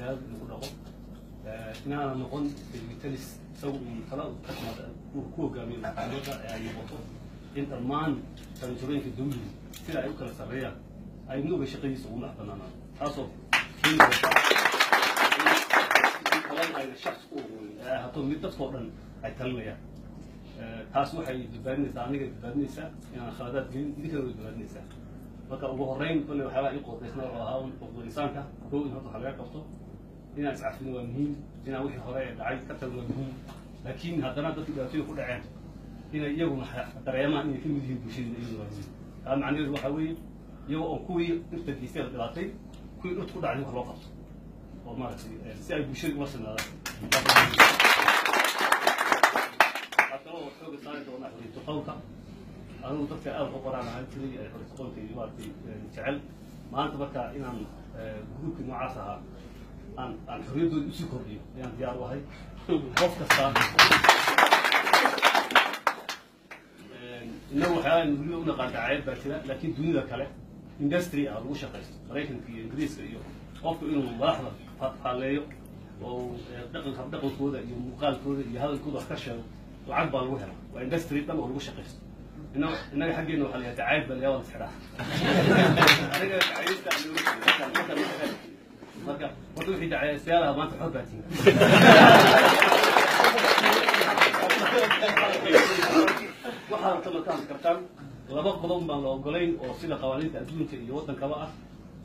cadaalad lagu dhaqo inaana noqon delmitalis isagu uu tala uu ku hogaamiyo maxkamadda ay noqoto in dhammaan taranjurooyinka dawliga sida ay u kala sarreeyaan ay midooba shaqadiisa ugu madax banaanaan taasoo keeni karta ayna shaqs u mid dadkao dhan ay talinayaan taas waxay badbaadinaysaa aniga badbaadinaysaa inaan khaladaad gelin idinkana badbaadinaysaa marka ugu horreyn kolle waxyaabaa ii qoordaysna oo ahaa un qoqdolisaanka kow in horta wax laga qabto inaan iscafino waa muhiim inaan wixii hore ee dhacay ka tagno waa muhiim laakiin haddana dadkii dhibaatooyin ku dhaceen inay iyaguna dareemaan inay ka mid yihiin bulshadina iyaguna waa muhiim taa macnaheedu waxaa weeye iyagoo oo kuwii dhirta geystay la dhibaatay kuwii dhirta ku dhacday wax loo qabto oo maaragtay si ay bulshada ula sinaadaan kaloo xooga saari doonaa xoriyatu qowlka anigu dadka aad u qoraan ahaan jiray qowlka iyo jecel. Maanta marka inaan gruubkii noocaas ahaa aan aan xorriyaddooda u sii kordhiyo ayaan diyaar u ahay. Qof kasta. Innagu waxyaalaha weliba u naqaan baa jira laakiin dunida kale industry ah lagu shaqaysto maraykanka iyo ingiriiska iyo qofku inuu madaxda faalleeyo oo dhaqanka dhaqankooda iyo muuqaalkooda iyo hadalkooda wax ka sheego lacag baa lagu helaa. Waa industry dhan oo lagu shaqaysto innaga xaggeena waxaa la yahay dacaayad baa layaa waa la isxidhaa aniga dacaayadta marka horta wixii dacaayadstayaalaha maanta xor baa tihin waxaa rabta markaan kartaan laba qodob baan la ogolayn oo sida qawaaniinta adduunka iyo waddankaba ah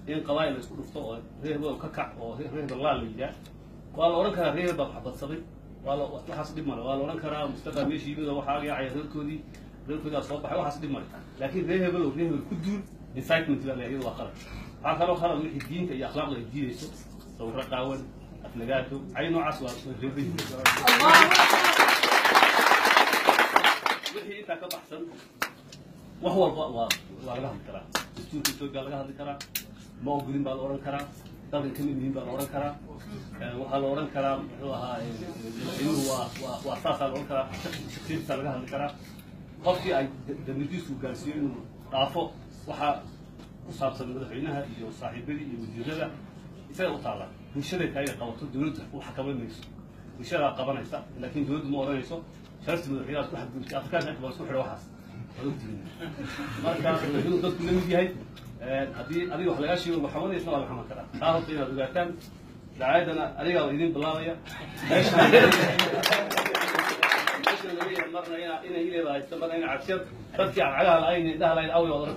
in qabaayil la isku dhufto oo reer hebel ka kac oo reer hebel laa la yidhaah waa la odhan karaa reer baa waxbadsaday waa la waxaas dhib male waa la odhan karaa mustafa meesha yimid oo waxaa yaacaya reerkoodii reerkoodii soo baxay waxaas dhib male laakiin reer hebel oo reer hebel ku duul incitement baa la iyadu waa qalad waxaa kaloo qalad wixii diinta iyo akhlaaqda ay diidayso sawirro qaawan afnagaato cay noocaas waa reeban wixii intaa ka baxsan wax walba waa waa laga hadli karaa dastuurka etoobiya laga hadli karaa ma ogolin baa la odhan karaa dalkan ka mid yihiin baa la odhan karaa waxaa la odhan karaa muxuu ahaa madaxweynuhu waa waa waa saasaa la odhan karaa shaksiyadiisa laga hadli karaa qofkii ay dambidiisu gaarsiiyo inuu dhaafo waxaa ku saabsan madaxweynaha iyo saaxiibadii iyo wasiirada isaga u taalla bulshada kaaga qabato dowladda u xakaman mayso bulshadaa qabanaysa laakiin dowladdu ma odhanayso sharafta madaxweynaha ku xadgudubtay afrikaanka inta isku xidha waxaas. Marka madaxweynuhu dadku la yahay haddii adiga wax lagaa sheego maxamadaysa waa la karaa. Taa horta inaad ogaataan dacaayadana adigaa idin bilaabaya waxaan laga marnayaa inay hilib haysto marna in cabsir dadkii aan cagaha lahayn indhaha lahayn awyo wadan